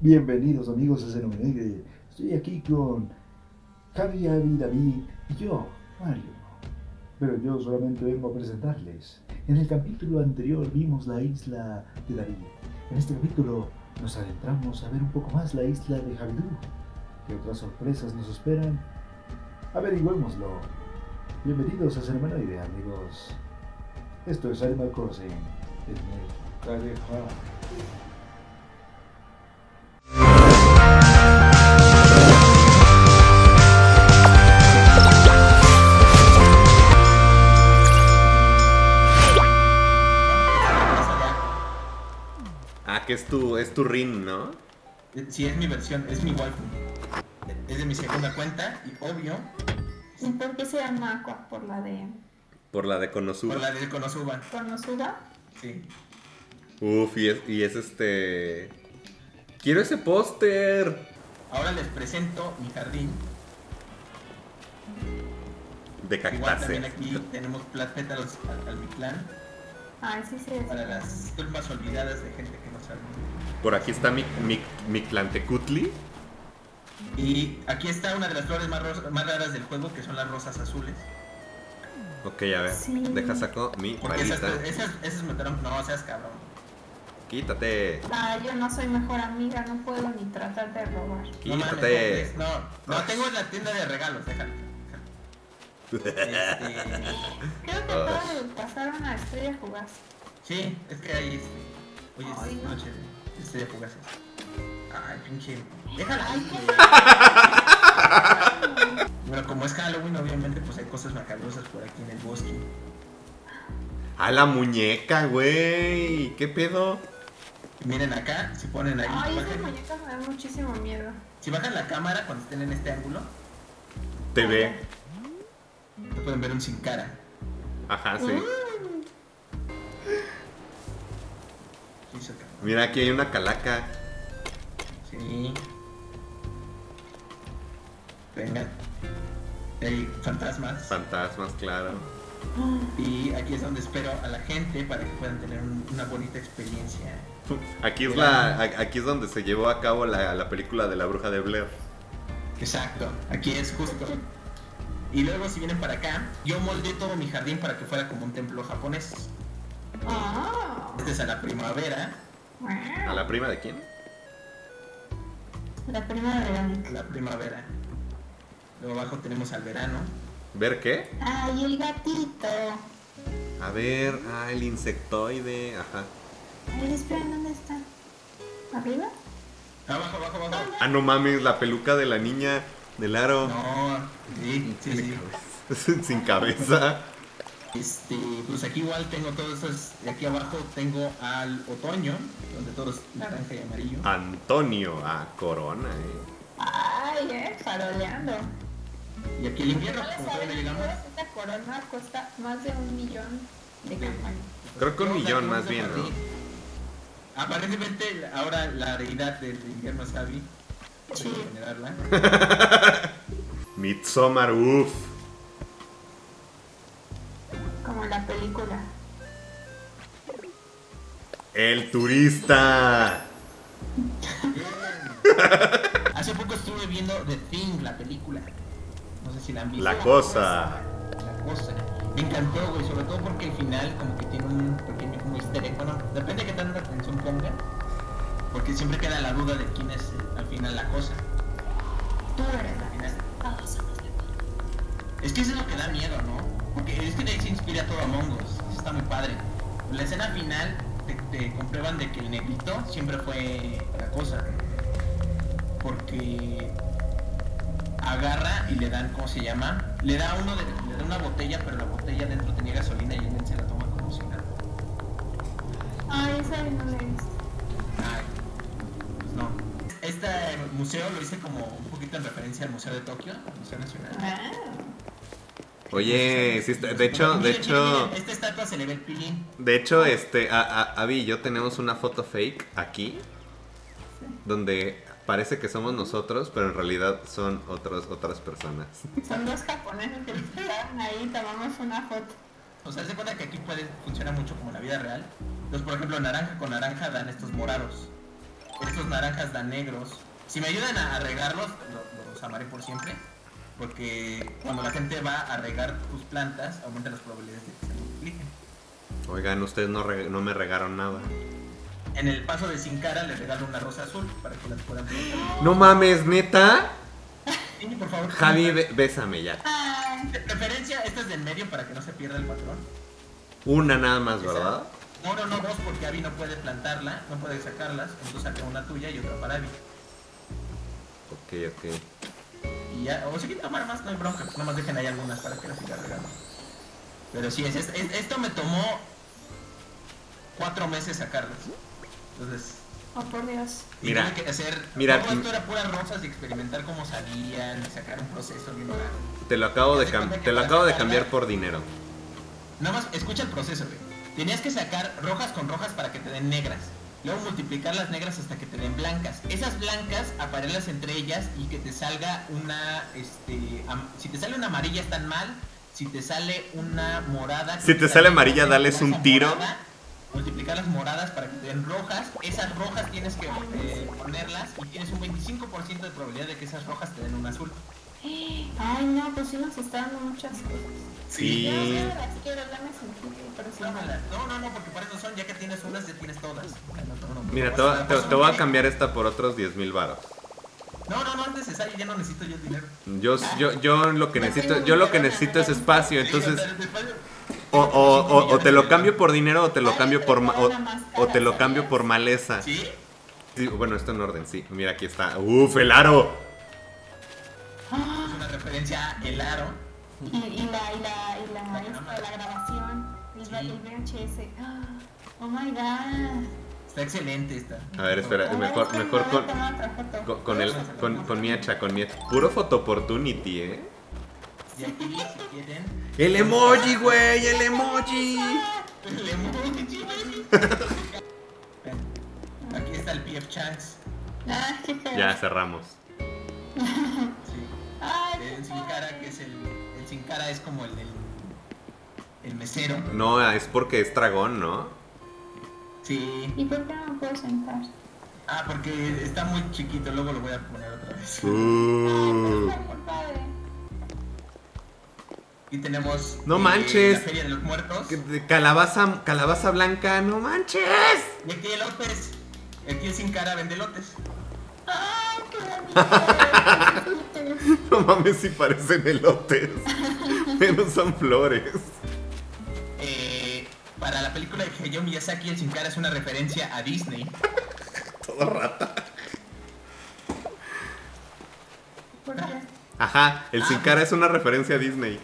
Bienvenidos amigos a Xenomenoide. Estoy aquí con Javi, Avi, David y yo, Mario. Pero yo solamente vengo a presentarles. En el capítulo anterior vimos la isla de David. En este capítulo nos adentramos a ver un poco más la isla de Javidú. ¿Qué otras sorpresas nos esperan? Averigüémoslo. Bienvenidos a Xenomenoide, amigos. Esto es Animal Crossing. El que es tu, es tu ring, ¿no? Sí, es mi versión, es mi waifu. Es de mi segunda cuenta y obvio, ¿Y por qué se llama Aqua? ¿Por la de Por la de Konosuba. por la de Konosuba. Konosuba? Sí. Uf, y es, y es este... Quiero ese póster. Ahora les presento mi jardín. De Igual también cactáceas. aquí tenemos pétalos al, almiclán Ay, sí, sí. para las turbas olvidadas de gente que no sabe. Por aquí está mi, mi, mi Clantecutli. Y aquí está una de las flores más, más raras del juego, que son las rosas azules. Ok, a ver. Sí. Deja saco mi Porque esas, esas, esas me quedaron- No, seas cabrón. Quítate. Ah, yo no soy mejor amiga, no puedo ni tratar de robar. No mames, Quítate. no, no, no, tengo la tienda de regalos, déjalo. Este, Creo que Ah. acaba de pasar una estrella fugaz. sí, es que ahí este, Hoy es Ay, no. noche de estrella fugaces. Ay, pinche. Déjala. Qué Bueno, como es Halloween, obviamente, pues hay cosas macabrosas por aquí en el bosque. A la muñeca, güey. ¿Qué pedo? Miren acá, si ponen ahí, Ay, esas muñecas me dan muchísimo miedo. si bajan la cámara cuando estén en este ángulo, Te ve. Pueden ver un sin cara. Ajá, sí. Mm, Sí. Mira, aquí hay una calaca. Sí. Venga. Hay fantasmas. Fantasmas, claro. Y aquí es donde espero a la gente para que puedan tener un- una bonita experiencia. Aquí es, la, aquí es donde se llevó a cabo la, la película de la bruja de Blair. Exacto, aquí es justo. Y luego si vienen para acá, yo moldé todo mi jardín para que fuera como un templo japonés. Ah, Este es a la primavera, ¿A la prima de quién? La prima de Verónica. la primavera. Luego abajo tenemos al verano. ¿Ver qué? Ay, el gatito. A ver, ah, el insectoide, ajá. Ay, esperen, ¿dónde está? ¿Arriba? Abajo, abajo, abajo. Ah, no mames, la peluca de la niña del aro. No, sí, sí, sí. Sin cabeza. Este, pues aquí igual tengo todos estos, de aquí abajo tengo al otoño, donde todo es naranja y amarillo. Antonio, ah, corona, eh. Ay, eh, faroleando. Y aquí el invierno, ¿No les como todavía llegamos. esta corona cuesta más de un millón de campaña? Creo que un a millón más bien, ¿no? Aparentemente ahora la deidad del invierno es Sí. Generarla. Midsommar, uff. Como la película. El turista. Hace poco estuve viendo The Thing, la película. No sé si la han visto. La cosa. La cosa. Me encantó, güey, sobre todo porque el final como que tiene un pequeño como easter egg. Bueno, depende de qué tanta atención ponga. Porque siempre queda la duda de quién es eh, al final la cosa. Tú eres la Al final. Todos somos la Es que eso es lo que da miedo, ¿no? Porque es que de ahí se inspira todo Among Us. Eso está muy padre. La escena final te, te comprueban de que el negrito siempre fue la cosa. Porque agarra y le dan, ¿cómo se llama? Le da uno de, le da una botella, pero la botella dentro tenía gasolina y él se la toma como si nada. Ay, esa no la he visto. Ay, pues no. Este museo lo hice como un poquito en referencia al Museo de Tokio, al Museo Nacional. Ah, Oye, sí está- de hecho, de hecho, esta estatua se le ve el pilín. de hecho, este, a, a- Abby y yo tenemos una foto fake aquí, donde parece que somos nosotros, pero en realidad son otros, otras personas. son dos japoneses que quedaron ahí, tomamos una foto. O sea, se cuenta que aquí puede funcionar mucho como la vida real. Entonces, por ejemplo, naranja con naranja dan estos morados. estos naranjas dan negros. Si me ayudan a, regarlos, lo- los amaré por siempre. Porque cuando la gente va a regar tus plantas, aumenta las probabilidades de que se multipliquen. Oigan, ustedes no, me regaron nada. En el paso de Sin Cara les regalo una rosa azul para que las puedan plantar. No mames, neta. Sí, por favor. Javi, bésame ya. De preferencia, esta es del medio para que no se pierda el patrón. Una nada más, ¿verdad? No, no, no, dos, porque Abby no puede plantarla, no puede sacarlas, entonces saca una tuya y otra para Abby. Ok, ok. Y ya, o si quieren tomar más, no hay bronca, nomás dejen ahí algunas para que las siga regando. Pero sí, es, es- es- esto me tomó cuatro meses sacarlas. Entonces, oh por Dios. y Mira, tuve que hacer, mira, todo esto era puras rosas y experimentar cómo salían y sacar un proceso bien raro. Te lo acabo de, cam- te lo acabo de cambiar por dinero. Nada más, escucha el proceso, güey. Tenías que sacar rojas con rojas para que te den negras. Luego multiplicar las negras hasta que te den blancas. Esas blancas, aparearlas entre ellas y que te salga una, este, si te sale una amarilla están mal. Si te sale una morada. Si te sale amarilla, dales un tiro. morada, multiplicar las moradas para que te den rojas. Esas rojas tienes que eh, ponerlas y tienes un 25% de probabilidad de que esas rojas te den un azul. Ay, no, pues sí nos está dando muchas cosas. Sí. No, no, no, porque para eso son, ya que tienes unas, ya tienes todas. Mira, te, voy- te- no, te voy a cambiar esta por otros 10 mil baros. No, no, no es necesario, ya no necesito yo el dinero. Yo, yo, yo lo que necesito, yo lo que necesito es espacio, entonces o, o, o, o te lo cambio por dinero o te lo cambio por ma- o, o te lo cambio por maleza. ¿Sí? Sí, bueno, esto en orden, sí. Mira, aquí está. Uf, el aro. Es una referencia a el aro. Y, y la, y la, y la, esta, la grabación, el, Sí. el VHS. Oh my god. Está excelente esta. A ver, espera, mejor, mejor con, con, con el, con, con mi hacha, con mi hacha. Puro photo opportunity, eh. Y aquí, si quieren, El emoji, güey, el emoji. el emoji. Aquí está el PF qué feo. Ya cerramos. Cara es como el del. El mesero. No, es porque es dragón, ¿no? Sí. ¿Y por qué no me puedo sentar? Ah, porque está muy chiquito, luego lo voy a poner otra vez. Ay, padre. Y tenemos. No eh, manches. La Feria de los Muertos. De Calabaza, calabaza blanca, no manches. Y aquí el López. Aquí el sin cara vende lotes. Bonito. No mames, si parecen elotes. Pero son flores. Eh, para la película de Hayao Miyazaki, el sin cara es una referencia a Disney. Todo rata. ¿Por qué? Ajá, el sin cara es una referencia a Disney.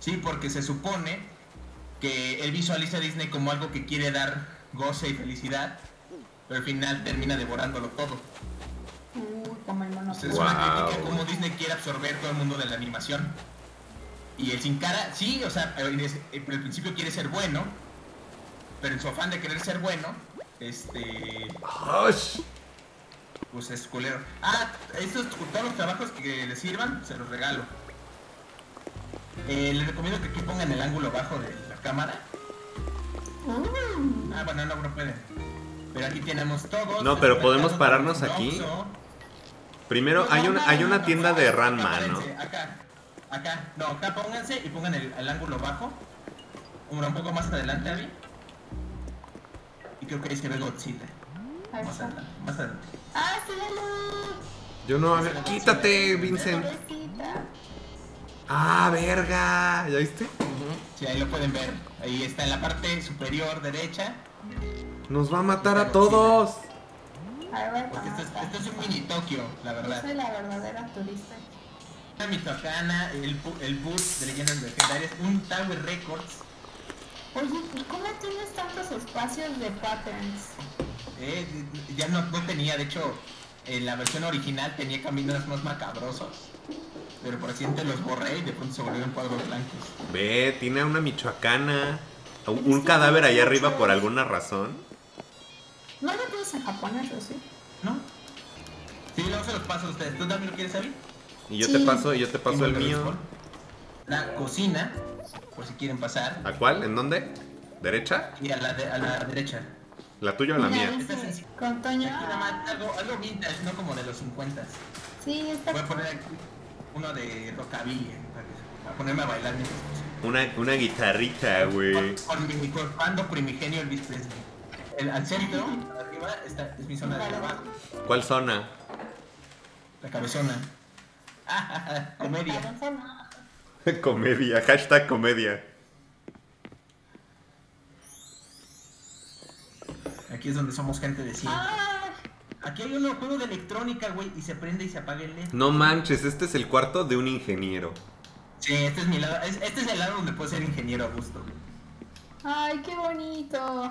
Sí, porque se supone que él visualiza a Disney como algo que quiere dar goce y felicidad, pero al final termina devorándolo todo. Como el mono. O sea, es una Wow. crítica a cómo Disney quiere absorber todo el mundo de la animación. Y el sin cara, sí, o sea, el principio quiere ser bueno, pero en su afán de querer ser bueno, este, pues es culero. Ah, estos, todos los trabajos que les sirvan, se los regalo. Eh, les recomiendo que aquí pongan el ángulo bajo de la cámara. Mm. Ah, bueno, no, no pueden. Pero aquí tenemos todos. No, pero podemos pararnos aquí. Primero, hay una, hay una tienda de Ranma, ¿no? Acá, acá, no, acá pónganse y pongan el, el ángulo bajo. Un, un poco más adelante, Abby. Y creo que ahí se ve Godzilla. Más adelante, más adelante. ¡Ah, sí! Yo no, a ver, quítate, Vincent. Ah, verga. ¿Ya viste? Sí, ahí lo pueden ver. Ahí está en la parte superior derecha. Nos va a matar a todos. A ver, Porque esto es, ¿cómo esto es un mini Tokio, la Yo verdad. soy la verdadera turista. Una Michoacana, el, el bus de leyendas legendarias, un Tower Records. Oye, ¿y cómo tienes tantos espacios de patterns? Eh, ya no, no tenía, de hecho, en la versión original tenía caminos más macabrosos. Pero por accidente los borré y de pronto se volvieron cuadros blancos. Ve, tiene una michoacana. Un cadáver ahí arriba por alguna razón. ¿No lo tienes en japonés o sí? ¿No? Sí, luego se los paso a ustedes. ¿Tú también lo quieres saber? Y yo Sí. te paso, y yo te paso el mío. La cocina, por si quieren pasar. ¿A cuál? ¿En dónde? ¿Derecha? Y a la, de- a la derecha. ¿La tuya o la Mira, mía? Dice, con Toño. Aquí algo, algo vintage, no como de los 50. Sí, está Voy a poner aquí uno de rockabilly para, ponerme a bailar mientras. Una, una guitarrita, güey. Con mi cuerpando primigenio Elvis Presley. El, al centro, arriba, está, es mi zona de trabajo. ¿Cuál zona? La cabezona. Comedia. comedia, hashtag comedia. Aquí es donde somos gente de cine. Ah, Aquí hay uno juego de electrónica, güey, y se prende y se apaga el LED. No manches, este es el cuarto de un ingeniero. Sí, este es mi lado. es- Este es el lado donde puedo ser ingeniero a gusto, ay, qué bonito.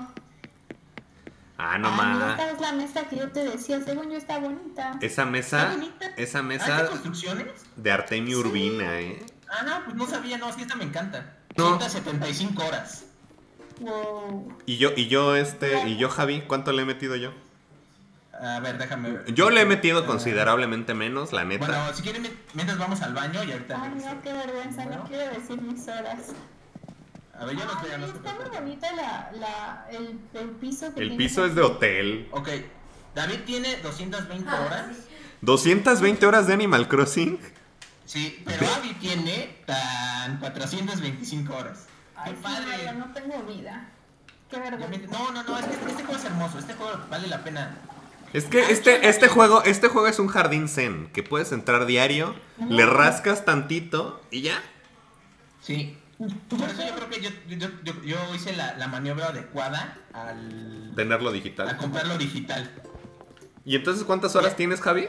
Ah, no más. esta es la mesa que yo te decía, según yo está bonita. Esa ¿Está mesa, bonita? esa ¿Ah, mesa de Artemio Sí. Urbina, ¿eh? Ah, no, pues no sabía, no, sí, esta me encanta. No. 175 horas. Wow. Y yo, y yo, este, y yo, Javi, ¿cuánto le he metido yo? A ver, déjame ver. Yo le he metido Ah. considerablemente menos, la neta. Bueno, si quieren, mientras vamos al baño y ahorita. Ay, no, qué vergüenza, Bueno. no quiero decir mis horas. A ver, yo los veo, Ay, no se está muy preocupen. bonita la, la, el, el piso que El tiene piso es de hotel. Ok, David tiene 220 horas. 220 horas de Animal Crossing. Sí, pero Abby tiene tan 425 horas. Ay, ¡Qué sí, padre! No tengo vida. Qué vergüenza. No, no, no, es que este, este juego es hermoso. Este juego vale la pena. Es que este, este juego, este juego es un jardín zen, que puedes entrar diario, le rascas tantito y ya. Sí. Por eso yo creo que yo, yo, yo, yo hice la, la maniobra adecuada al, Tenerlo a digital. comprarlo digital. ¿Y entonces cuántas horas tienes, Javi?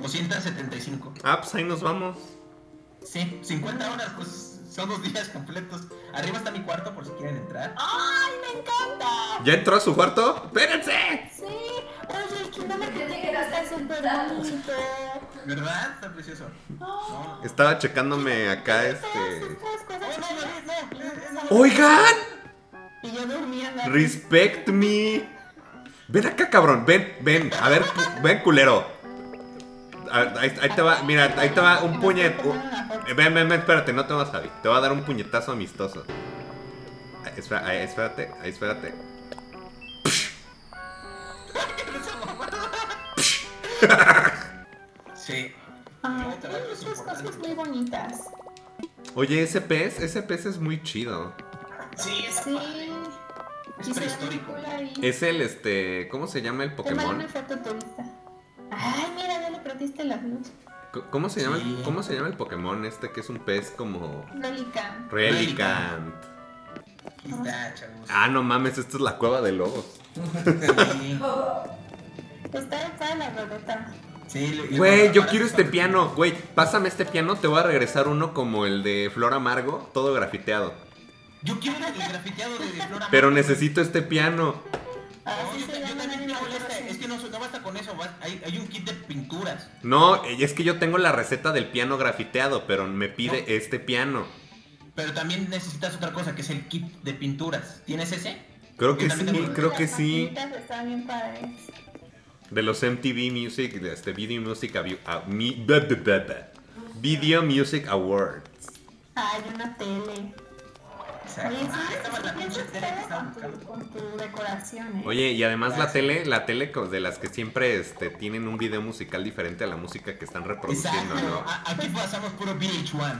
275. Ah, pues ahí nos vamos. Sí, 50 horas, pues son dos días completos. Arriba está mi cuarto por si quieren entrar. ¡Ay, me encanta! ¿Ya entró a su cuarto? ¡Espérense! Sí. Oye, que no me critiquen, está súper bonito. ¿Verdad? Está precioso. Oh, No. Estaba checándome acá este. ¡Oigan! Y yo durmiendo. Respect me. Ven acá, cabrón. Ven, ven. A ver, ven, culero. A- Ahí, ahí te va, mira, ahí te va un puñet. eh, Ven, ven, ven, espérate, no te vas, Javi. Te va a dar un puñetazo amistoso. Ahí, espera- ahí, espérate, ahí, espérate. Sí. Ay, tiene muchas cosas muy bonitas. Oye, ese pez, ese pez es muy chido. Sí, es, Sí. es prehistórico. Es el, este, ¿cómo se llama el Pokémon? una foto turista. Ay, mira, ya le prendiste la luz. ¿Cómo se llama, el, Sí. ¿Cómo se llama el Pokémon este que es un pez como Relican. Relicanth? Aquí está, chavos. Ah, no mames, esta es la cueva de lobos. Está en la roleta. Sí, Güey, yo quiero este piano. Güey, pásame este piano, te voy a regresar uno como el de Flor Amargo, todo grafiteado. Yo quiero el grafiteado de, de Flora Pero necesito este piano. Ah, No, sí yo, también este. Crossing. Es que no, no basta con eso. hay, hay un kit de pinturas. No, es que yo tengo la receta del piano grafiteado, pero me pide No. este piano. Pero también necesitas otra cosa, que es el kit de pinturas. ¿Tienes ese? Creo que sí, creo que Las sí. están bien padres. De los MTV Music, de este Video Music a- mi- blah, blah. Video Music Awards. Hay una tele. Exacto. Oye, y además la tele, la tele de las que siempre este, tienen un video musical diferente a la música que están reproduciendo, Exacto. ¿no? A- Aquí pasamos puro VH1.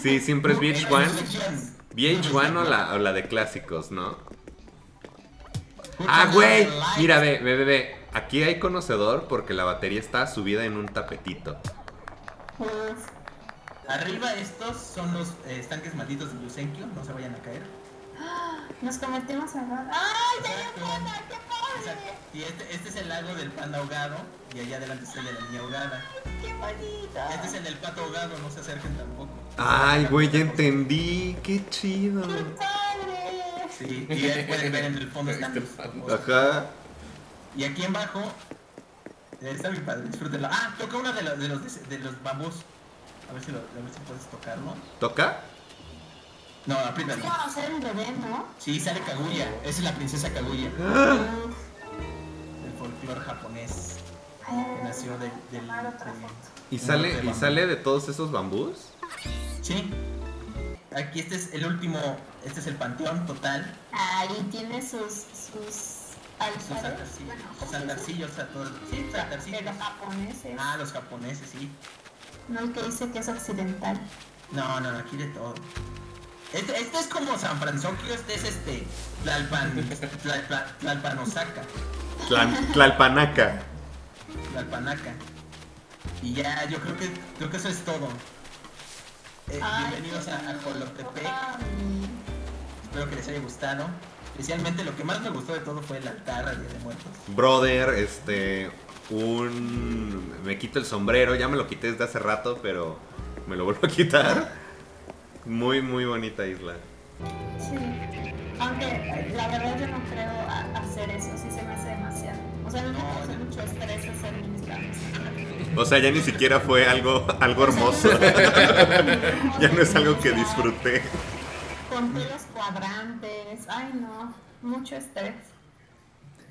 Sí, siempre es En la VH1. selección. VH1 o la, o la de clásicos, ¿no? Ah, güey. Mira, ve, ve, ve, ve. Aquí hay conocedor porque la batería está subida en un tapetito. Uf. Arriba estos son los eh, estanques malditos de Lucenkio, no se vayan a caer. Nos convertimos en rata. ¡Ay, ya panda! ¡Qué padre! Y este, este es el lago del panda ahogado y allá adelante es el de la niña ahogada. ¡Qué bonito! Este es el del pato ahogado, no se acerquen tampoco. Ay, güey, ya entendí. Qué chido. ¡Qué padre! Sí, y ahí pueden ver en el fondo están los ojos. Ajá. Y aquí abajo eh, está mi padre, disfrútenlo. Ah, toca uno de los de los de los bambús. A ver si lo, a ver si puedes tocarlo. ¿Toca? No, aprieta bien. Vamos a hacer un bebé, ¿no? Sí, sale Kaguya. Esa es la princesa Kaguya Uf. del folclore japonés que nació de, del de- foto. ¿Y sale, ¿Y sale de todos esos bambús? Sí. Aquí este es el último, este es el panteón total. Ahí tiene sus, sus Sus altares. altarcillos, Bueno, sus ¿cómo se dice? altarcillos a todos. Sí, altarcillos. los japoneses. Ah, los japoneses, sí. No el que dice que es occidental. No, no, no, aquí de todo. Este, este es como San Francisco, este es este, Tlalpan, Tlal- Tla- Tlalpanosaka, Tlan- Tlalpanaca. Tlalpanaca. Y ya, yo creo que, creo que eso es todo. Eh, Ay, bienvenidos a, a. Jolotepec, espero que les haya gustado. Especialmente lo que más me gustó de todo fue el altar a Día de Muertos. Brother, este. Un. Me quito el sombrero, ya me lo quité desde hace rato, pero me lo vuelvo a quitar. Muy, muy bonita isla. Sí. Aunque la verdad yo no creo hacer eso, sí se me hace demasiado. O sea, me No, causa no. mucho estrés hacer mis planes. O sea, ya ni siquiera fue algo, algo hermoso. ya no es algo que disfruté. Conté los cuadrantes, ay no, mucho estrés.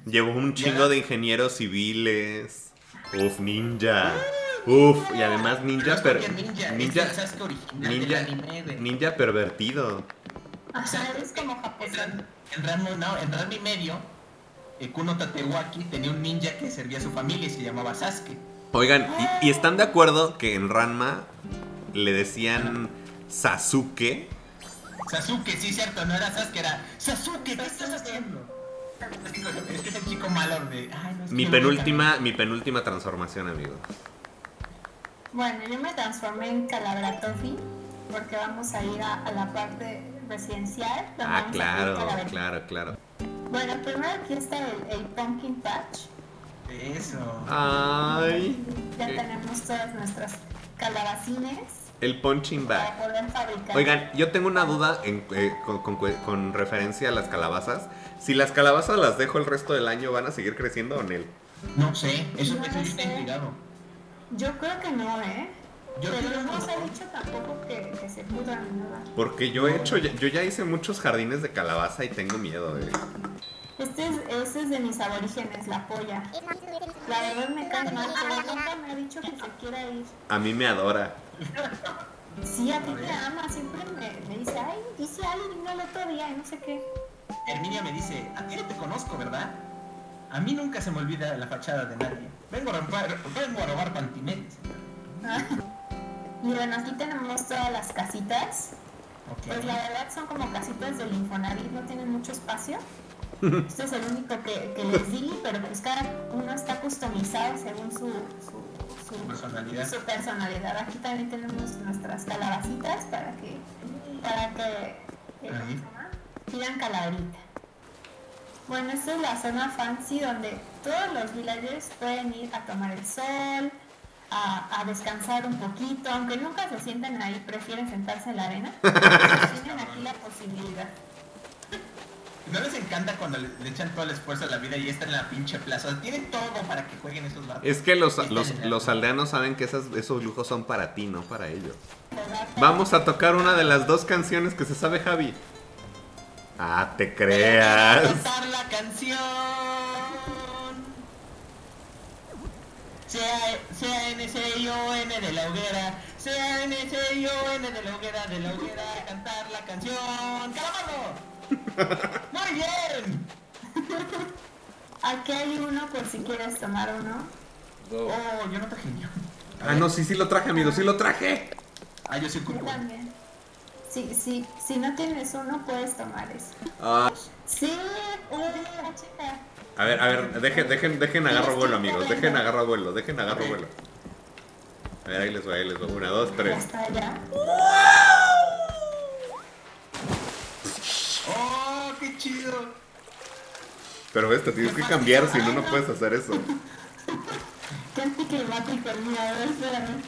Llevó un chingo de ingenieros civiles. Uf, ninja. Uf, y además ninja, Pero per, ninja, ninja, ninja, ninja pervertido. Ajá, es como En, japonés. En Ranma, no, en Ranma y medio, eh, Kuno Tatewaki tenía un ninja que servía a su familia y se llamaba Sasuke. Oigan, ¿y, y están de acuerdo que en Ranma le decían Sasuke? Sasuke, sí, cierto, no era Sasuke, era Sasuke, ¿qué estás haciendo? Es que es el chico malo de. Ay, no, es Mi penúltima, mi penúltima transformación, amigos. Bueno, yo me transformé en Calabratofi porque vamos a ir a, a la parte residencial. Ah, claro, claro, claro. Bueno, primero aquí está el, el Pumpkin Patch. Eso. Ay, Ya tenemos todas nuestras calabacines el punching bag. Oigan, yo tengo una duda en- eh, con, con- con referencia a las calabazas. Si las calabazas las dejo el resto del año, ¿van a seguir creciendo o no? No sé, eso, No estoy sé. intrigado. Yo creo que no, ¿eh? Yo Pero creo no que se ha no. dicho tampoco que, que se pudran nada. Porque yo he hecho, ya- yo ya hice muchos jardines de calabaza y tengo miedo, eh. Este es, este es de mis aborígenes, la polla. La verdad me cae mal, pero nunca me ha dicho que se quiera ir. A mí me adora. Sí, a ti te ama, siempre me, me dice, ay, dice alguien vino el otro día y no sé qué. Herminia me dice, a ti no te conozco, ¿verdad? A mí nunca se me olvida la fachada de nadie. Vengo a robar, vengo a robar pantinetes. Y bueno, aquí tenemos todas las casitas. Ok. Pues la verdad son como casitas del Infonavit, no tienen mucho espacio. Este es el único que, que les di, pero pues cada uno está customizado según su, su, su- Personalidad. su personalidad. Aquí también tenemos nuestras calabacitas para que, para que eh, pidan calaverita. Bueno, esta es la zona fancy donde todos los villagers pueden ir a tomar el sol, a, a descansar un poquito, aunque nunca se sienten ahí, prefieren sentarse en la arena. tienen aquí la posibilidad. ¿No les encanta cuando le, le echan todo el esfuerzo a la vida y están en la pinche plaza? Tienen todo para que jueguen esos vatos. Es que los, los, los aldeanos saben que esas, esos lujos son para ti, no para ellos. Vamos a tocar una de las dos canciones que se sabe Javi. Ah, te creas. cantar la canción. C-A-N-C-I-O-N de la hoguera. C-A-N-C-I-O-N de la hoguera, de la hoguera. Cantar la canción. ¡Calamaro! ¡Muy bien! Aquí hay uno por si quieres tomar uno. Oh, yo no traje ni uno. A Ah, no, sí, sí lo traje, amigo, sí lo traje. Ah, yo soy Yo culto. también. Si, si, si no tienes uno, puedes tomar eso. Ah, Sí, una chica. a ver, a ver, dejen, dejen, dejen agarro vuelo, amigos. Dejen agarro vuelo, dejen agarro vuelo. A ver, ahí les va, ahí les va. Una, dos, Ya tres. está. ¡Oh, qué chido! Pero ves, te tienes que cambiar, si no, no puedes hacer eso. Qué anticlimático el mío, a ver, espérame.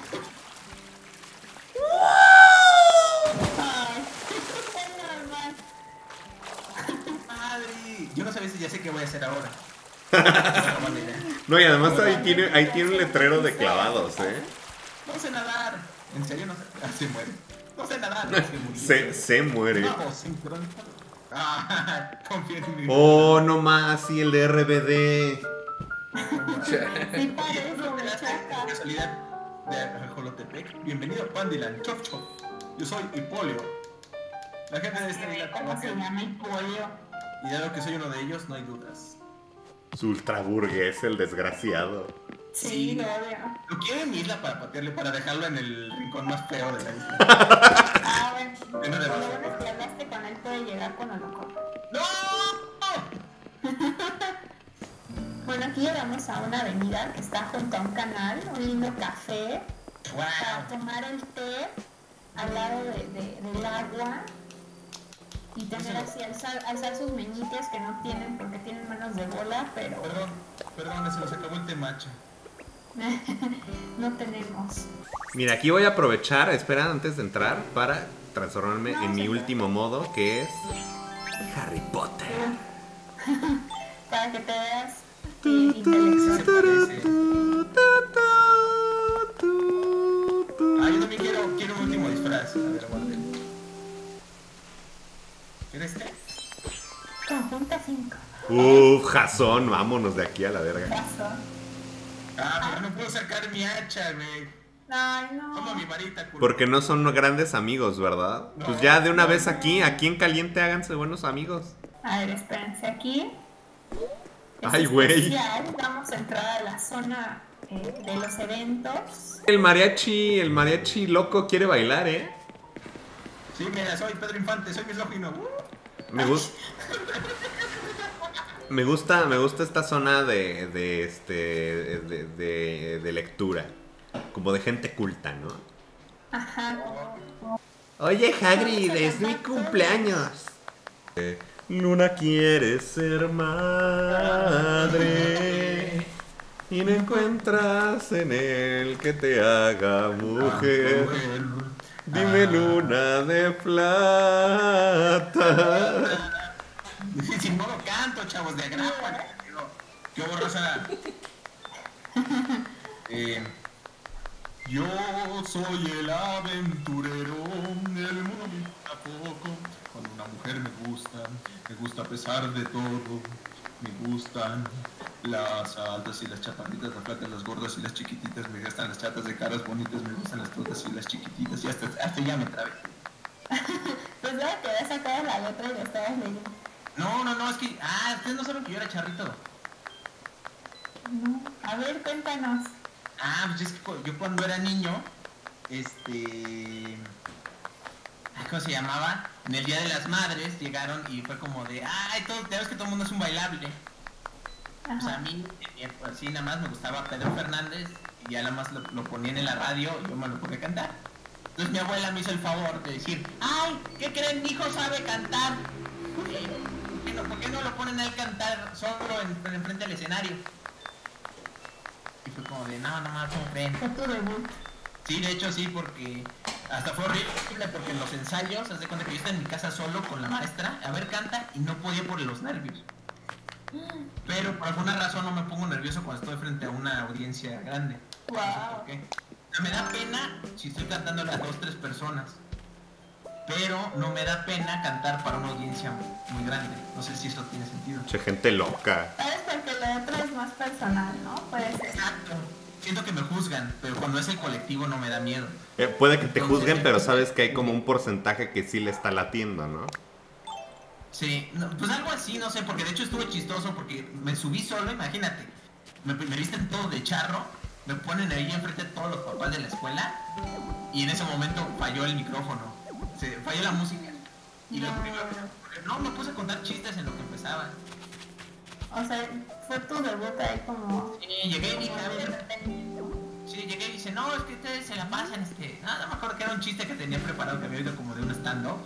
¡Madre! Yo no sabía si ya sé qué voy a hacer ahora. No, y además ahí tiene, ahí tiene un letrero de clavados, ¿eh? No sé nadar. ¿En serio no sé? Ah, se muere. No sé nadar. No sé morir. Se, se muere. Vamos, sincronizado. Ah, confía en mí. Oh, no más, sí, el de RBD. Sí Oye, parece ¿tú no casualidad de Jolotepec? Bienvenido a Pandiland, Chof Chof. Yo soy Hipolio. La gente de esta Eh, isla ¿Cómo se llama el pollo? Y dado que soy uno de ellos, no hay dudas. Su ultraburgués, el desgraciado. Sí, lo odio. Lo quiero en mi isla para patearle, para dejarlo en el rincón más feo de la isla. Ah, bueno. De Lo es que hablaste con puede llegar corra. ¡No! Bueno, aquí llegamos a una avenida que está junto a un canal, un lindo café, para tomar el té al lado de, de- del agua y tener así, alzar, sus meñiques que no tienen porque tienen manos de bola, pero Perdón, perdón, se nos acabó el temacho. no tenemos. Mira, aquí voy a aprovechar, espera antes de entrar, para transformarme No, en mi último modo, que es Harry Potter. Para que te veas eh, intelectual. Se parece. Ah, yo también quiero, quiero un último disfraz. A ver, aguanten. ¿Quieres este? Conjunta 5. Uf, Jason, vámonos de aquí a la verga. Paso. Ah, pero no puedo sacar mi hacha, güey. Ay, no. Toma mi varita, culo. Porque no son grandes amigos, ¿verdad? Pues ya de una vez aquí, aquí en caliente háganse buenos amigos. A ver, espérense aquí. Es Ay, güey. Vamos a entrar a la zona eh, de los eventos. El mariachi, el mariachi loco quiere bailar, ¿eh? Sí, mira, soy Pedro Infante, soy misógino. Me gusta. Me gusta, me gusta esta zona de, de este de, de- de lectura, como de gente culta, ¿no? Ajá. Oye, Hagrid, es mi cumpleaños. Luna quiere ser madre y no encuentras en él que te haga mujer. Dime luna de plata. Chavos, de agrapa. Yo borrosa. Eh, yo soy el aventurero, el mundo me gusta poco. Cuando una mujer me gusta, me gusta a pesar de todo. Me gustan las altas y las chaparritas, las flacas, las gordas y las chiquititas. Me gustan las chatas de caras bonitas, me gustan las totas y las chiquititas. Y hasta, hasta ya me trabé. Pues ya te había sacado la letra y lo estabas leyendo. No, no, no, es que. Ah, ustedes no saben que yo era charrito. No. A ver, cuéntanos. Ah, pues es que yo cuando era niño, este... ¿Cómo se llamaba? En el Día de las Madres llegaron y fue como de, ay, todo, ya ves que todo el mundo es un bailable. A Ajá. mí, en mi época, así nada más me gustaba Pedro Fernández y ya nada más lo, lo ponían en la radio y yo me lo a cantar. Entonces mi abuela me hizo el favor de decir, ay, ¿qué creen? Mi hijo sabe cantar. Eh, ¿por qué no- ¿Por qué no lo ponen a él cantar solo en, en frente al escenario? Y fue como de, no, no más, ¿cómo creen? Sí, de hecho sí, porque hasta fue horrible porque en los ensayos, haz de cuenta que yo estaba en mi casa solo con la maestra, a ver canta y no podía por los nervios. Pero por alguna razón no me pongo nervioso cuando estoy frente a una audiencia grande. No sé por qué. O sea, me da pena si estoy cantando a dos, tres personas. Pero no me da pena cantar para una audiencia muy grande. No sé si eso tiene sentido. Che, gente loca. ¿Sabes? Porque lo otro es más personal, ¿no? Puede ser. Exacto. Siento que me juzgan, pero cuando es el colectivo no me da miedo. Eh, puede que te juzguen, pero sabes que hay como un porcentaje que sí le está latiendo, ¿no? Sí, no, pues algo así, no sé, porque de hecho estuvo chistoso porque me subí solo, imagínate. Me, me visten todo de charro, me ponen ahí enfrente de todos los papás de la escuela y en ese momento falló el micrófono, se falló la música. Y lo No. primero, no, me puse a contar chistes en lo que empezaba. O sea, fue tu debut ahí como... Sí, llegué y dije, a ver, sí, llegué y dice, no, es que ustedes se la pasan, este, no, no me acuerdo que era un chiste que tenía preparado que había oído como de un stand-up.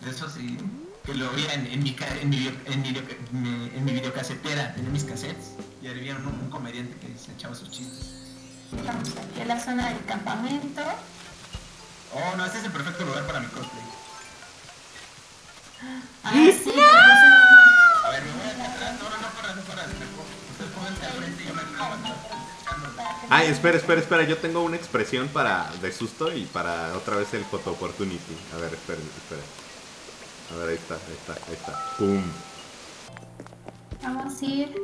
De eso sí, que lo oía en, en mi, en, mi, en, mi- en mi videocasetera, tenía mis cassettes, y había un, un comediante que se echaba sus chistes. Estamos aquí en la zona del campamento. Oh, no, este es el perfecto lugar para mi cosplay. Ah, sí, es A ver, me voy acá atrás, no, no, no, corran, no pongo- ustedes pónganse al frente y yo me para Ay, espera, espera, espera. Yo tengo una expresión para de susto y para otra vez el photo opportunity. A ver, esperen, esperen. A ver, ahí está, ahí está, ahí está. ¡Pum! Vamos a ir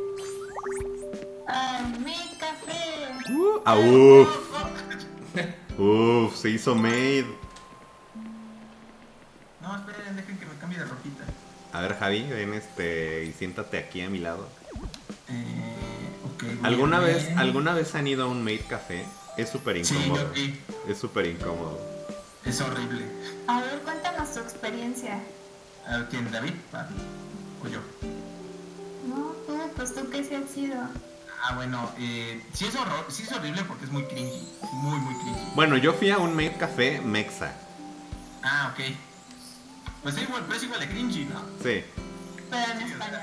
al mi café. Uh, ah. Uff, se hizo made. No, esperen, dejen que me cambie de ropita. A ver, Javi, ven este y siéntate aquí a mi lado. Eh, okay, ¿Alguna vez, ¿Alguna vez han ido a un maid café? Es súper incómodo. Sí, okay. Es súper incómodo. Es horrible. A ver, cuéntanos tu experiencia. ¿A quién, David? Ah, ¿O yo? No, tú, pues tú que sí has sido. Ah, bueno, eh, sí, es horror, sí es horrible porque es muy cringy. Muy, muy cringy. Bueno, yo fui a un maid café mexa. Ah, ok. Pues es igual, pero es igual de cringy, ¿no? Sí, Pero en español.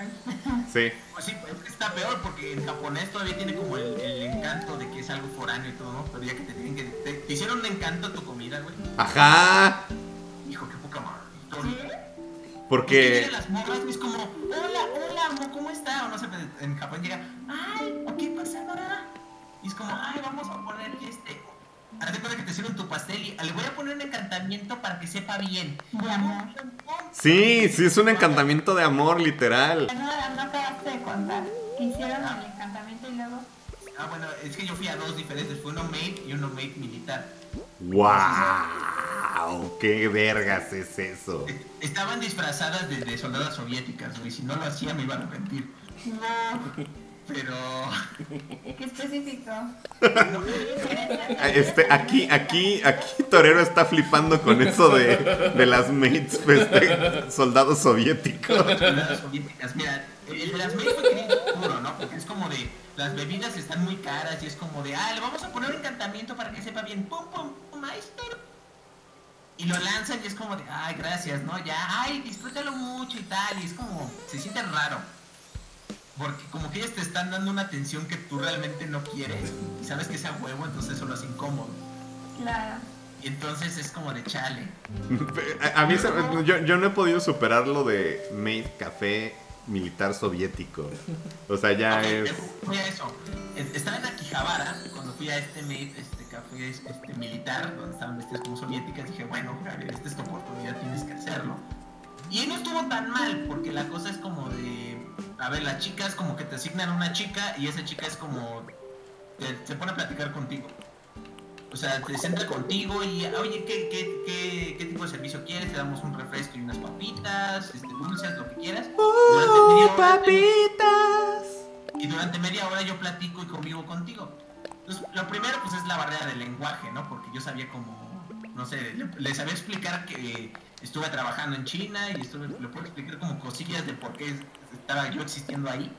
sí. Pues sí, es que está peor porque en japonés todavía tiene como el, el encanto de que es algo foráneo y todo, ¿no? Pero ya que te tienen que... Te, te hicieron un encanto a tu comida, güey. Ajá. Porque... Llegan las morras y es como, hola, hola, amo, ¿cómo está? O no sé, en Japón llega, ay, ¿qué pasa, Nora? Y es como, ay, vamos a poner este... Haz de cuenta que te sirven tu pastel y le voy a poner un encantamiento para que sepa bien. De amor. Sí, sí, es un encantamiento de amor, literal. No, no acabaste de contar. Que hicieron el encantamiento y luego. Ah, bueno, es que yo fui a dos diferentes, fue uno maid y uno maid militar. ¡Wow! ¡Qué vergas es eso! Estaban disfrazadas de, de soldadas soviéticas, güey. Si no lo hacía me iba a arrepentir. No, Pero. qué específico. Este, aquí, aquí, aquí Torero está flipando con eso de, de las mates de soldados soviéticos. Soldadas soviéticas. Mira, el de las maids fue puro, ¿no? Porque es como de. Las bebidas están muy caras y es como de. Ah, le vamos a poner un encantamiento para que sepa bien. Pum, pum, Y lo lanzan y es como de. Ay, gracias, ¿no? Ya, ay, disfrútalo mucho y tal. Y es como. Se siente raro. Porque como que ellas te están dando una atención que tú realmente no quieres. Y sabes que sea huevo, entonces eso lo hace incómodo. Claro. Y entonces es como de chale. A, a mí se- yo, yo no he podido superar lo de maid café militar soviético. O sea, ya Ok, es... Fui a eso. Es- Estaba en Akihabara cuando fui a este maid, este café este, militar, donde estaban vestidas como soviéticas. Dije, bueno, Javier, esta es tu oportunidad, tienes que hacerlo. Y no estuvo tan mal, porque la cosa es como de. A ver, las chicas como que te asignan una chica y esa chica es como. te- se pone a platicar contigo. O sea, te sienta contigo y, oye, ¿qué, qué, qué, qué tipo de servicio quieres? Te damos un refresco y unas papitas, este, dulces, lo que quieras. Hora te- y durante media hora yo platico y convivo contigo. Entonces, lo primero pues es la barrera del lenguaje, ¿no? Porque yo sabía como, no sé, le- sabía explicar que estuve trabajando en China y estuve, le puedo explicar como cosillas de por qué estaba yo existiendo ahí,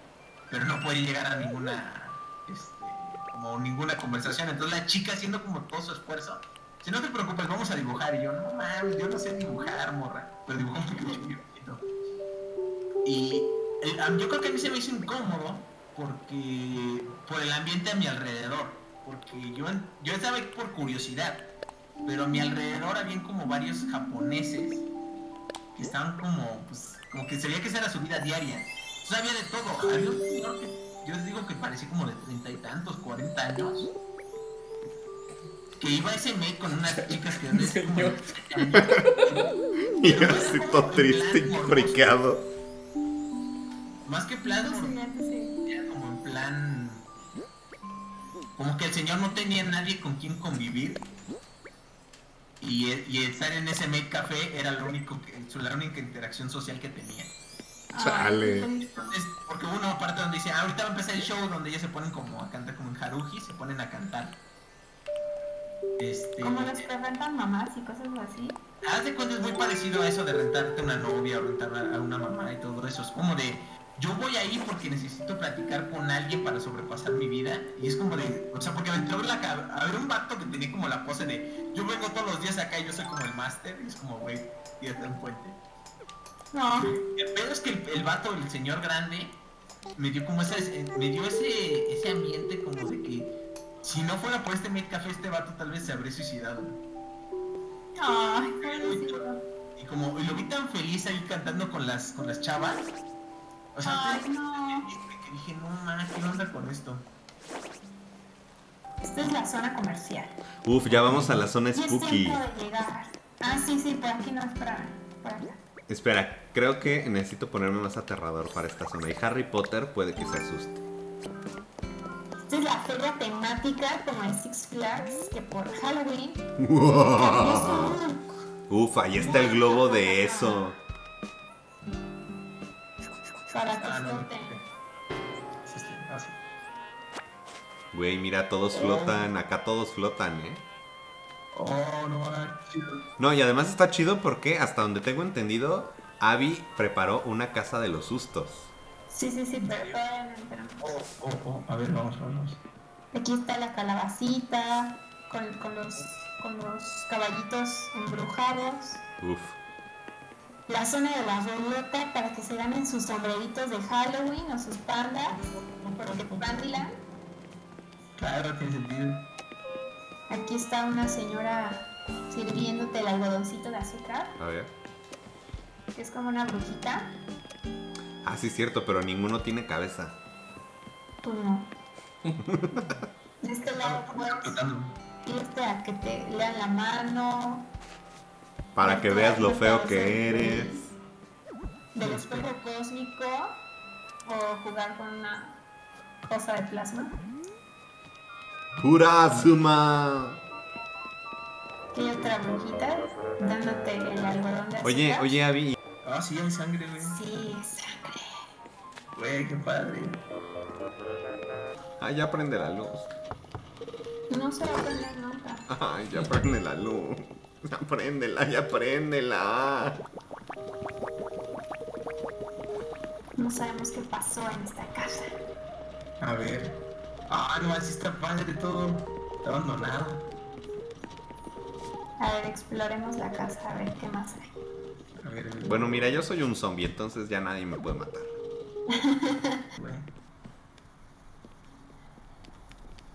pero no puede llegar a ninguna, este, como ninguna conversación. Entonces la chica haciendo como todo su esfuerzo, si no te preocupes, vamos a dibujar. Y yo, no mames, yo no sé dibujar, morra, pero un poquito bonito. Y a- yo creo que a mí se me hizo incómodo porque por el ambiente a mi alrededor, porque yo, yo estaba ahí por curiosidad, pero a mi alrededor habían como varios japoneses que estaban como, pues, como que se veía que esa era su vida diaria. Entonces había de todo, había un señor que yo les digo que parecía como de treinta y tantos, cuarenta años, que iba a ese mes con unas chicas que eran de como de 17 años. Y yo así todo triste y friqueado. Más que plan, Sí, sí, como en plan como que el señor no tenía nadie con quien convivir y, y estar en ese maid café era lo único que, la única interacción social que tenía Chale. entonces porque hubo una parte donde dice "Ah, ahorita va a empezar el show donde ellos se ponen como a cantar como en Haruji se ponen a cantar este Como los que rentan mamás y cosas así. Haz de cuenta es muy parecido a eso de rentarte una novia o rentar a una mamá y todo eso. Es como de, yo voy ahí porque necesito platicar con alguien para sobrepasar mi vida. Y es como de, o sea, porque me entró en la cabeza, a ver un vato que tenía como la pose de, yo vengo todos los días acá y yo soy como el máster. Y es como, güey, tírate un puente. No. El pedo es que el, el vato, el señor grande, me dio como ese, me dio ese, ese ambiente como de que, si no fuera por este Made Café, este vato tal vez se habría suicidado. Ay, pobrecito. Y como y lo vi tan feliz ahí cantando con las con las chavas. O sea, Ay, no. que dije, no ma, ¿qué onda con esto? Esta es la zona comercial. Uf, ya vamos a la zona es spooky. tiempo de llegar. Ah, sí, sí, por aquí no es para, para allá. Espera, creo que necesito ponerme más aterrador para esta zona. Y Harry Potter puede que se asuste. Esta es la feria temática como de Six Flags, que por Halloween Uf, ahí está el globo de eso. Para que Ah, no, no, floten. Sí, sí, ah, sí. Güey, mira, todos flotan. Acá todos flotan, ¿eh? Oh, no, ah, chido. No, y además está chido porque, hasta donde tengo entendido, Abby preparó una casa de los sustos. Sí, sí, sí, pero. Oh, oh, oh. A ver, vamos, vamos. Aquí está la calabacita con, con los, con los caballitos embrujados. Uf. La zona de la ruleta para que se ganen sus sombreritos de Halloween o sus pandas. Porque Pandyland. Claro, tiene sentido. Aquí está una señora sirviéndote el algodoncito de azúcar, A ver. que es como una brujita. Ah, sí, cierto, pero ninguno tiene cabeza. Tú no. De este lado Flotando. irte a que te lean la mano, Para que veas lo feo que eres. del espejo cósmico o jugar con una cosa de plasma. Kurasuma. Hay otra brujita dándote el algodón de azúcar. Oye, oye, Abby. Ah, sí, hay sangre, güey. Sí, es sangre. Güey, qué padre. Ah, ya prende la luz. No se va a prender nunca. Ay, ya prende la luz. Ya préndela, ya préndela. No sabemos qué pasó en esta casa. A ver. Ah, no, así está padre todo. Está abandonado. A ver, exploremos la casa, a ver qué más hay. A ver, a ver. Bueno, mira, yo soy un zombie, entonces ya nadie me puede matar.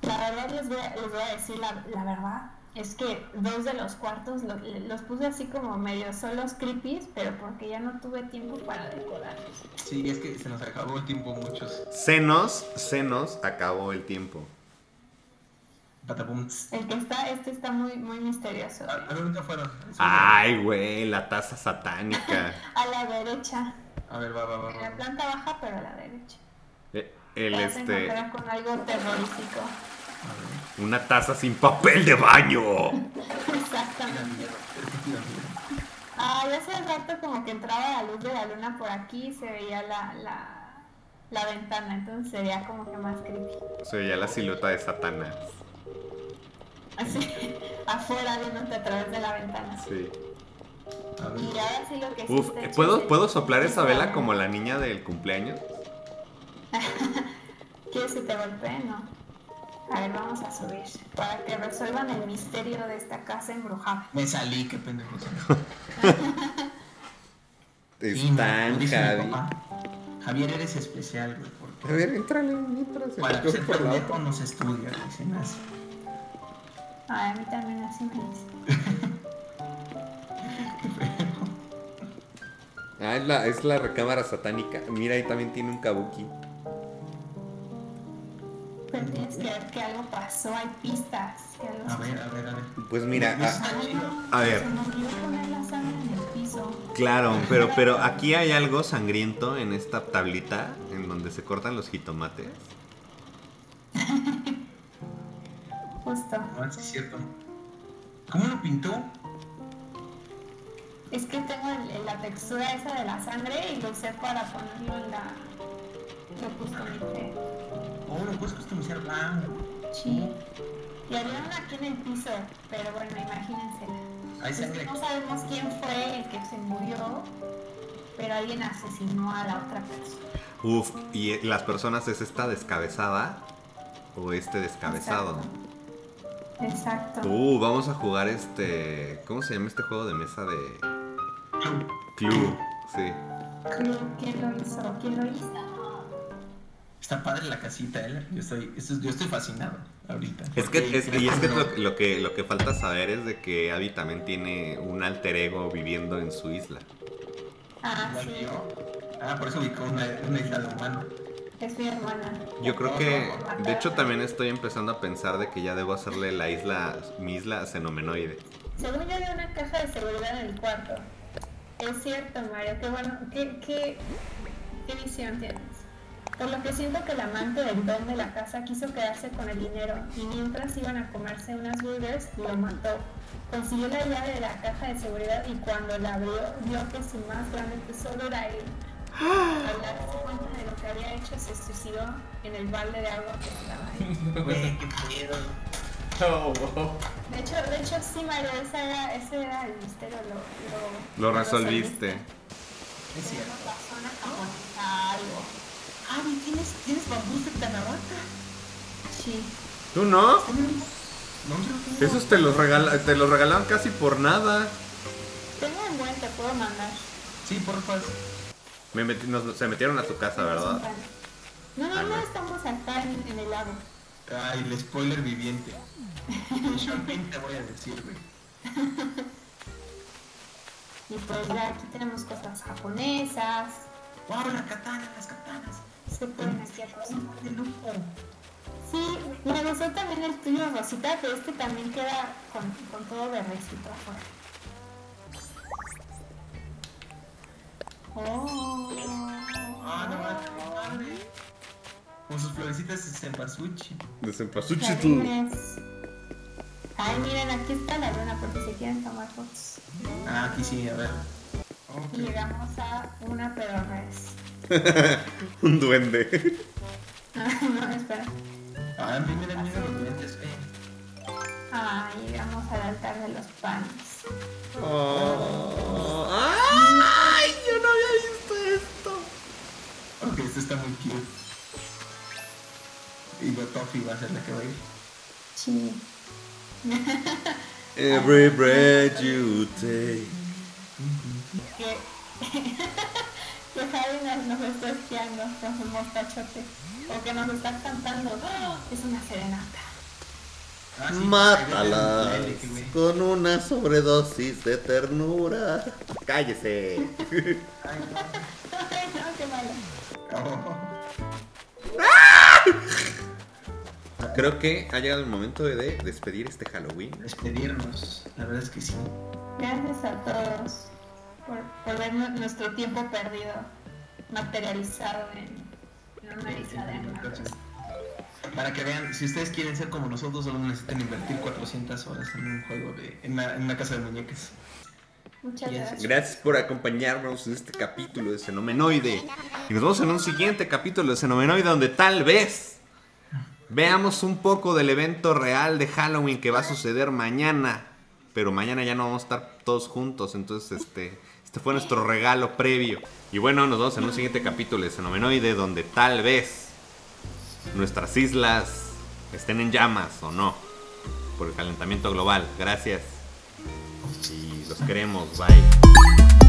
La verdad les voy a, les voy a decir la, la verdad. Es que dos de los cuartos lo- los puse así como medio solos creepies, pero porque ya no tuve tiempo para decorarlos. Sí, es que se nos acabó el tiempo muchos. Se nos, se nos acabó el tiempo. Patapum. El que está, este está muy, muy misterioso. A, a ver, ¿dónde fueron? Ay, güey, la taza satánica. A la derecha. A ver, va, va, va. En la planta baja, pero a la derecha. Eh, El Te vas a este. con algo terrorífico. A ver. Una taza sin papel de baño. Exactamente. Ah, ya hace rato como que entraba la luz de la luna por aquí y se veía la, la, la ventana, entonces sería como que más creepy. Se veía la silueta de Satanás. Así, afuera viéndote a través de la ventana. Sí. A ver. Y ahora sí lo que Uf, está ¿eh, chido ¿puedo, ¿puedo soplar es esa vela la- como la niña del cumpleaños? ¿Quieres que te golpee? No. A ver, vamos a subir. Para que resuelvan el misterio de esta casa embrujada. Me salí, qué pendejo. Sí, Están, Javi. Javier, eres especial, güey. Porque A ver, entrale mientras se para me por la pendejo otra. no se estudia, dicen así. Ay, a mí también así me dice. Ah, es la, es la recámara satánica. Mira, ahí también tiene un kabuki. Tienes que ver que algo pasó, hay pistas. Que algo A ver, a ver, a ver. Pues mira, Eso ah, a ver. Se me olvidó poner la sangre en el piso. claro, pero, pero aquí hay algo sangriento en esta tablita en donde se cortan los jitomates. Justo. No, sí es cierto. ¿Cómo lo pintó? Es que tengo el- la textura esa de la sangre y lo usé para ponerlo en la. Lo customicé. Oh, lo puedes customizar blanco. Sí. Y había una aquí en el piso, pero bueno, imagínense. Hay sangre No sabemos quién fue el que se murió, pero alguien asesinó a la otra persona. Uf, y las personas es esta descabezada o este descabezado. Exacto. Uh, vamos a jugar este. ¿Cómo se llama este juego de mesa de. Clue? Sí. Clue, ¿Quién lo hizo? ¿Quién lo hizo? Está padre la casita, ¿eh? Yo estoy, esto- yo estoy fascinado ahorita. Es que, es, y es que no- lo, lo que lo que falta saber es de que Abby también tiene un alter ego viviendo en su isla. Ah, sí. Ah, por eso ubicó una, una isla de humano. es mi hermana. Yo creo que, de hecho, también estoy empezando a pensar de que ya debo hacerle la isla, mi isla xenomenoide. Según yo había una caja de seguridad en el cuarto. Es cierto, Mario, qué bueno, qué, qué, qué visión tienes. Por lo que siento que el amante del don de la casa quiso quedarse con el dinero y mientras iban a comerse unas burgers, lo mató. Consiguió la llave de la caja de seguridad y cuando la abrió, vio que su más grande tesoro era él. Al darse cuenta de lo que había hecho, se suicidó en el balde de agua que estaba ahí. Oh, oh. De hecho, de hecho sí, Mario, ese era, ese era el misterio. Lo, Lo lo, resolviste. Es cierto. Algo. Javi, ¿tienes, ¿tienes bambú de Tanabata? Sí. ¿Tú no? No, no tengo. Esos te los, regala- te los regalaban casi por nada. Tengo un buen, te puedo mandar. Sí, porfa. Me metí- nos- se metieron a su casa, ¿verdad? No, no, Ah, no, estamos acá en, en el lago. Ay, el spoiler viviente. Yo te voy a decir, güey. Y pues ya aquí tenemos cosas japonesas. Wow, la katana, las katanas. Se pueden de lujo. Sí, me gustó también el tuyo, Rosita, pero este también queda con, con todo verdecito afuera. Oh. Ah, no manches, mi madre. Con sus florecitas de cempasúchil. De Cempasúchil. Jardines. Ay, miren, aquí está la luna porque se quieren tomar fotos. Ah, aquí sí, a ver. Y llegamos a una pedorres. Un duende. no, espera. Ah, mira, mira los dientes, eh. Ah, llegamos al altar de los panes. Oh. ¡Ay! Yo no había visto esto. Ok, esto está muy cute. Y Toffee va a ser la que va a ir. Sí. Every breath you take. Que, que Javi nos, nos está espiando con su mostachote. O que nos está cantando. Es una serenata. Ah, sí, güey. con una sobredosis de ternura. Cállese. Ay, no, qué malo. Oh. Creo que ha llegado el momento de despedir este Halloween. Despedirnos. La verdad es que sí. Gracias a todos por, por ver nu- nuestro tiempo perdido materializado en, en una isla de animales. Para que vean, si ustedes quieren ser como nosotros, solo necesitan invertir 400 horas en un juego de. en una, en una casa de muñecas. Muchas Yes. gracias. Gracias por acompañarnos en este capítulo de Fenomenoide. Y nos vemos en un siguiente capítulo de Fenomenoide donde tal vez veamos un poco del evento real de Halloween que va a suceder mañana. Pero mañana ya no vamos a estar todos juntos. Entonces, este, este fue nuestro regalo previo. Y bueno, nos vemos en un siguiente capítulo de Fenomenoide donde tal vez nuestras islas estén en llamas o no. Por el calentamiento global. Gracias. Y los queremos. Bye.